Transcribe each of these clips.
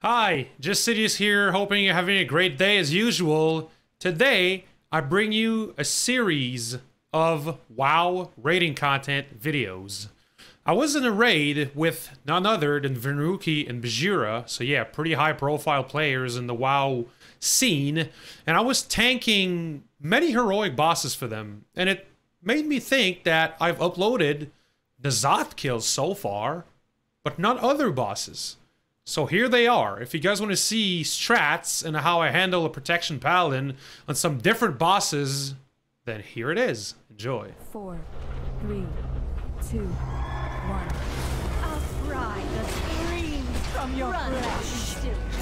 Hi, Just Sidious here, hoping you're having a great day as usual. Today, I bring you a series of WoW raiding content videos. I was in a raid with none other than Venruki and Bajheera, so yeah, pretty high profile players in the WoW scene, and I was tanking many heroic bosses for them, and it made me think that I've uploaded the Zoth kills so far, but not other bosses. So here they are. If you guys want to see strats and how I handle a protection paladin on some different bosses, then here it is. Enjoy. Four, three, two, one. I'll fry the screams from your Run, flesh.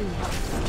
Two, one.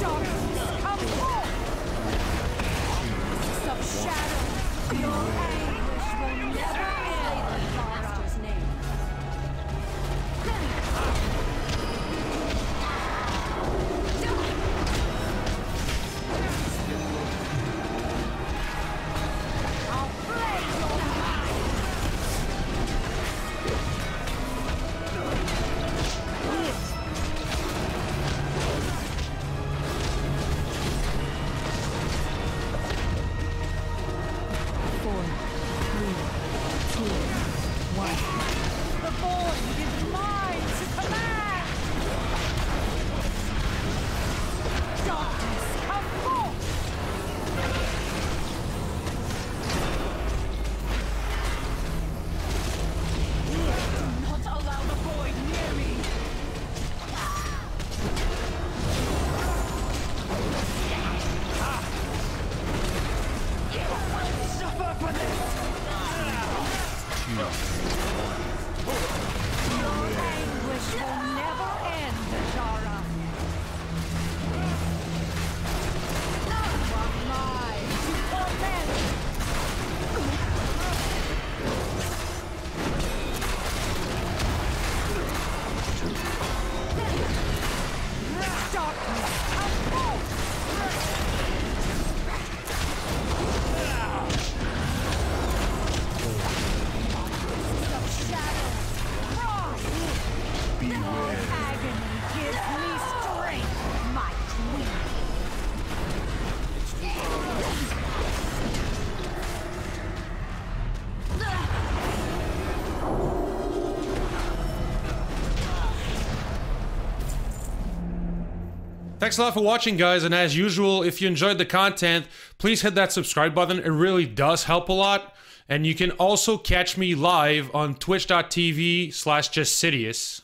Darkness, come forth! Some shadow! Your Thanks a lot for watching, guys. And as usual, if you enjoyed the content, please hit that subscribe button. It really does help a lot. And you can also catch me live on twitch.tv slash justsidious.